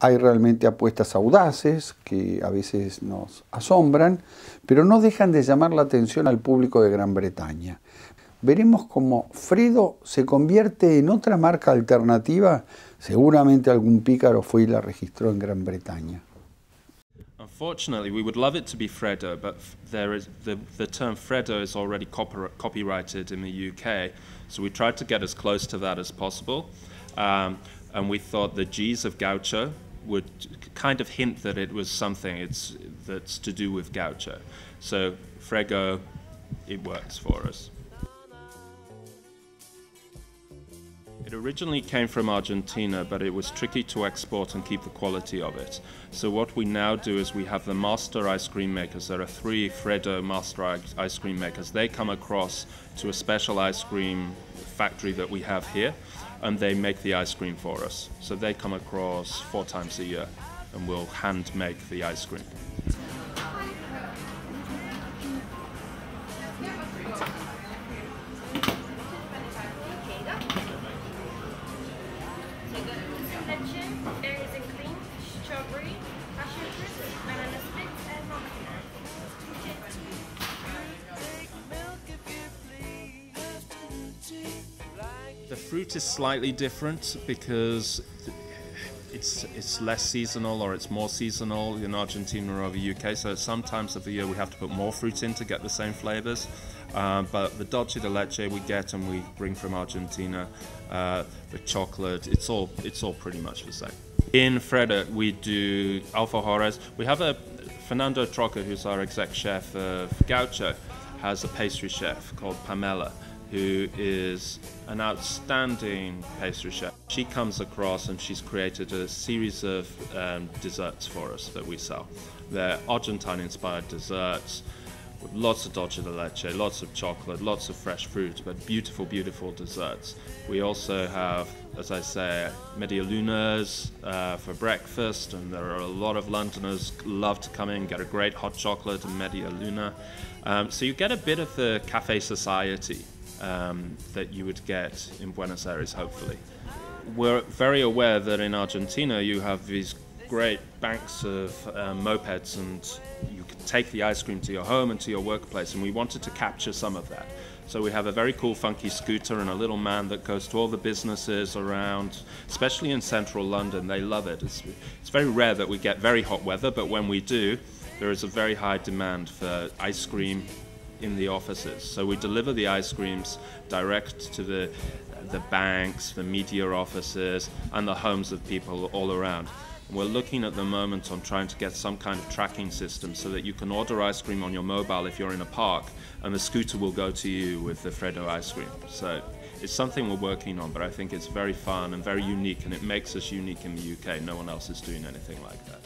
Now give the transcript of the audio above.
hay realmente apuestas audaces que a veces nos asombran, pero no dejan de llamar la atención al público de Gran Bretaña. Veremos cómo Fredo se convierte en otra marca alternativa, seguramente algún pícaro fue y la registró en Gran Bretaña. Unfortunately, we would love it to be Freddo, but there is the, the term Freddo is already copyrighted in the UK, so we tried to get as close to that as possible. Um, and we thought the G's of Gaucho would kind of hint that it was something it's, that's to do with Gaucho. So Freggo, it works for us. It originally came from Argentina, but it was tricky to export and keep the quality of it. So what we now do is we have the master ice cream makers. There are three Fredo master ice cream makers. They come across to a special ice cream factory that we have here, and they make the ice cream for us. So they come across four times a year, and we'll hand make the ice cream. The fruit is slightly different because it's it's less seasonal or it's more seasonal in Argentina or the UK. So sometimes of the year we have to put more fruit in to get the same flavors. Uh, but the dulce de leche we get and we bring from Argentina, uh, the chocolate, it's all it's all pretty much the same. In Freda we do alfajores. We have a Fernando Trocca, who's our exec chef of Gaucho, has a pastry chef called Pamela who is an outstanding pastry chef. She comes across and she's created a series of um, desserts for us that we sell. They're Argentine inspired desserts with lots of dulce de leche, lots of chocolate, lots of fresh fruit, but beautiful, beautiful desserts. We also have, as I say, media lunas uh, for breakfast, and there are a lot of Londoners love to come in, get a great hot chocolate and media luna. Um, so you get a bit of the cafe society um, that you would get in Buenos Aires, hopefully. We're very aware that in Argentina you have these great banks of um, mopeds and you can take the ice cream to your home and to your workplace and we wanted to capture some of that. So we have a very cool funky scooter and a little man that goes to all the businesses around, especially in central London. They love it. It's, it's very rare that we get very hot weather, but when we do, there is a very high demand for ice cream in the offices. So we deliver the ice creams direct to the the banks, the media offices, and the homes of people all around. We're looking at the moment on trying to get some kind of tracking system so that you can order ice cream on your mobile if you're in a park, and the scooter will go to you with the Freddo ice cream. So it's something we're working on, but I think it's very fun and very unique, and it makes us unique in the UK. No one else is doing anything like that.